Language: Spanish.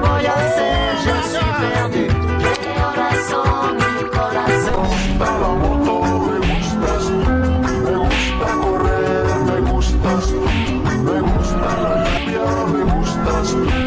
voy a hacer? Yo estoy perdido. Mi corazón, mi corazón. Me gusta la moto, me gustas. Me gusta correr, me gustas. Me gusta la lluvia, me gustas.